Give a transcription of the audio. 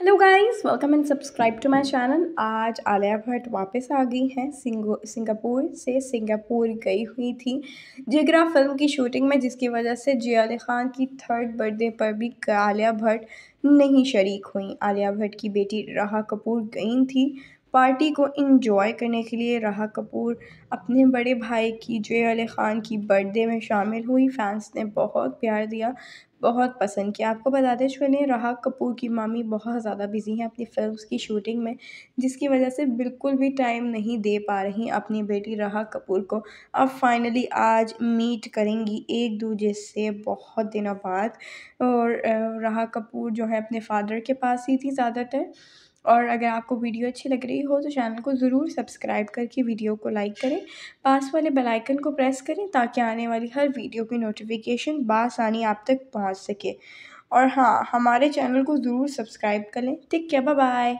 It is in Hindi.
Hello guys welcome and subscribe to my channel आज आलिया भट्ट वापस आ गई हैं सिंगापुर से सिंगापुर गई हुई थी। जिगरा फ़िल्म की शूटिंग में जिसकी वजह से जिया अली ख़ान की थर्ड बर्थडे पर भी आलिया भट्ट नहीं शरीक हुई। आलिया भट्ट की बेटी राहा कपूर गई थी। पार्टी को इन्जॉय करने के लिए राहा कपूर अपने बड़े भाई की, जय अली ख़ान की बर्थडे में शामिल हुई। फैंस ने बहुत प्यार दिया, बहुत पसंद किया। आपको बताते चले राहा कपूर की मामी बहुत ज़्यादा बिज़ी हैं अपनी फ़िल्म की शूटिंग में, जिसकी वजह से बिल्कुल भी टाइम नहीं दे पा रही अपनी बेटी राहा कपूर को। अब फाइनली आज मीट करेंगी एक दूजे से बहुत दिनों बाद और राहा कपूर जो है अपने फादर के पास ही थी ज़्यादातर। और अगर आपको वीडियो अच्छी लग रही हो तो चैनल को ज़रूर सब्सक्राइब करके वीडियो को लाइक करें। पास वाले बेल आइकन को प्रेस करें ताकि आने वाली हर वीडियो की नोटिफिकेशन बासानी आप तक पहुँच सके। और हाँ हमारे चैनल को ज़रूर सब्सक्राइब करें ठीक है बाय